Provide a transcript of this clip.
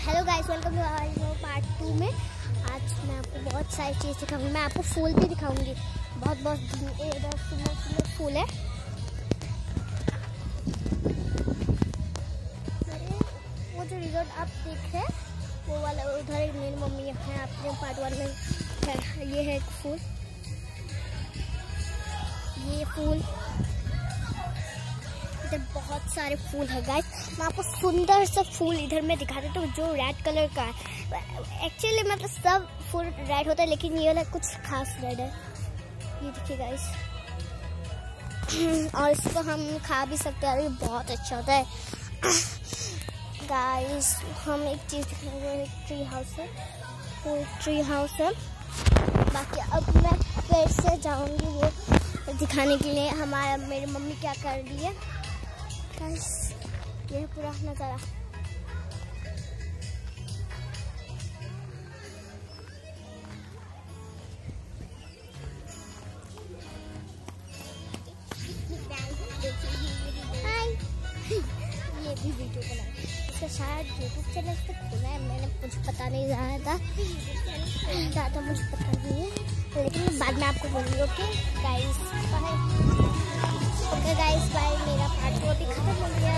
Hello guys welcome to part two में। आज मैं आपको बहुत सारी चीज़ दिखाऊँगी। मैं आपको फूल भी दिखाऊँगी। बहुत बहुत सुंदर सुंदर फूल है। वो जो रिजॉर्ट आप देख रहे वो वाला उधर मेरी मम्मी है आपने पार्ट वन में है। ये है एक फूल। ये फूल इधर बहुत सारे फूल है गाइस मैं आपको सुंदर सा फूल इधर में दिखा देता हूँ जो रेड कलर का है। एक्चुअली मतलब सब फूल रेड होता है, लेकिन ये वाला कुछ खास रेड है। ये देखिए गाइस और इसको हम खा भी सकते हैं ये बहुत अच्छा होता है। गाइस हम एक चीज़ दिखाएँगे ट्री हाउस है। ट्री हाउस है। बाकी अब मैं फिर से जाऊँगी वो दिखाने के लिए। हमारा, मेरी मम्मी क्या कर रही है? ये पूरा नज़ारा ये भी वीडियो शायद यूट्यूब चैनल खुला है मैंने मुझे पता नहीं रहा था ज़्यादा मुझे पता नहीं है लेकिन बाद में आपको बोलूँगी ओके गाइस बाय गाइस भाई मेरा पार्ट वो भी खत्म हो गया।